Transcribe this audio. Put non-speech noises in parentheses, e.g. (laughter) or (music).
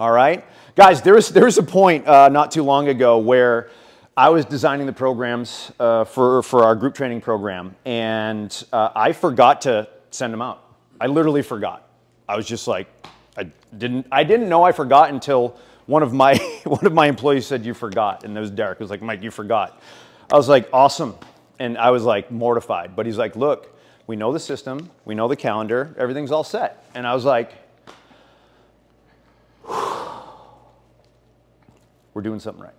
All right, guys. There was there was a point uh, not too long ago where I was designing the programs uh, for for our group training program, and uh, I forgot to send them out. I literally forgot. I was just like, I didn't I didn't know I forgot until one of my (laughs) one of my employees said you forgot, and it was Derek. It was like, Mike, you forgot. I was like, awesome, and I was like mortified. But he's like, look, we know the system, we know the calendar, everything's all set, and I was like we're doing something right.